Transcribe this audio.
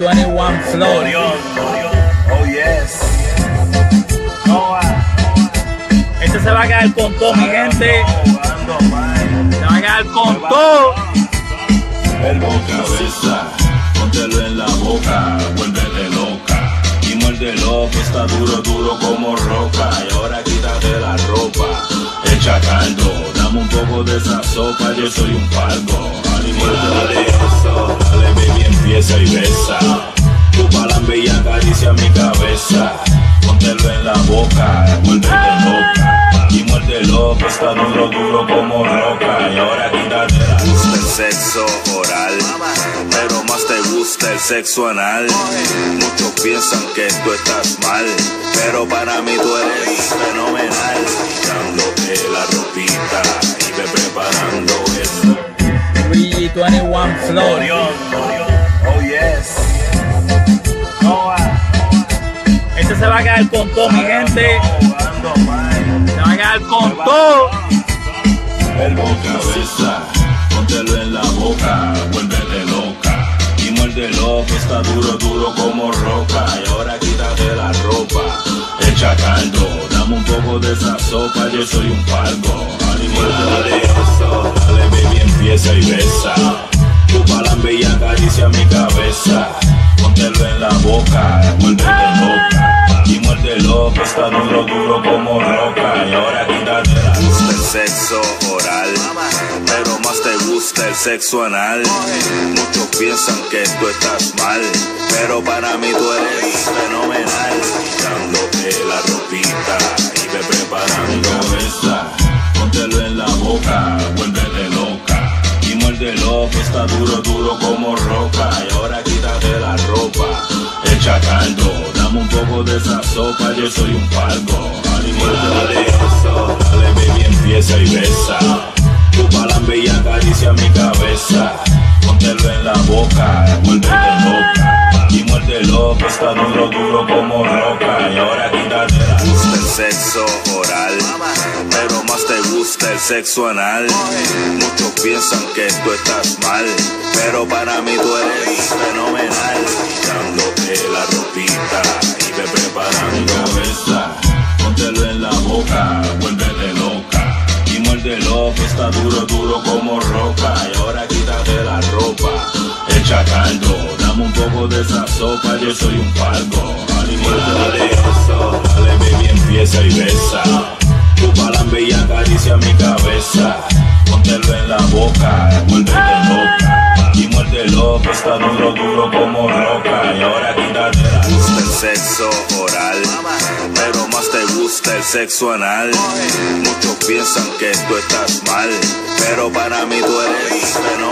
21 Flow. Oh yes. Este se va a quedar con todo, mi gente. Se va a quedar con todo. El cabeza, póntelo en la boca, vuélvete loca. Y muérdelo, que está duro, duro como roca. Y ahora quítate la ropa, echa caldo. Dame un poco de esa sopa, yo soy un palco. Dale eso, dale baby, empieza y besa. Tu palambe y acaricia mi cabeza. Póntelo en la boca, vuélvete loca. Y muérdelo, que está duro, duro como roca. Y ahora quítate la gusta el sexo oral, pero más te gusta el sexo anal. Muchos piensan que tú estás mal, pero para mí tú eres fenomenal. Dándote la ropita y ve 21 Flow. Oh yes. Este se va a quedar con todo, mi gente. Se va a quedar con todo. El cabeza, póntelo en la boca, vuélvete loca. Y muérdelo, que está duro, duro como roca. Y ahora quítate la ropa, echa caldo. Dame un poco de esa sopa, yo soy un palco. Dale eso, dale baby, empieza y besa. Cabeza. Póntelo en la boca, vuélvete loca. Y muérdelo, que está duro, duro como roca. Y ahora quítate la gusta el sexo oral, pero más te gusta el sexo anal. Muchos piensan que tú estás mal, pero para mí tú eres fenomenal. Dándote la ropita Que está duro, duro como roca. Y ahora quítate la ropa, echa caldo. Dame un poco de esa sopa, yo soy un palco. Dale eso, dale baby, empieza y besa. Tu palambe y acaricia mi cabeza. Póntelo en la boca, vuélvete loca. Y muérdelo, que está duro, duro como roca. Y ahora quítate la el sexo pero más te gusta el sexo anal. Muchos piensan que tú estás mal, pero para mí tú eres fenomenal. Dándote la ropita y ve preparando cabeza. Póntelo en la boca, vuélvete loca. Y muérdelo, que está duro, duro como roca. Y ahora quítate la ropa, echa caldo. Dame un poco de esa sopa, yo soy un palco. Dale eso, dale baby, y besa. Tu palambe y acaricia mi cabeza. Póntelo en la boca, vuélvete loca. Y muérdelo, que está duro, duro como roca. Y ahora quítate la gusta el sexo oral, pero más te gusta el sexo anal. Muchos piensan que tú estás mal, pero para mí tú eres fenomenal.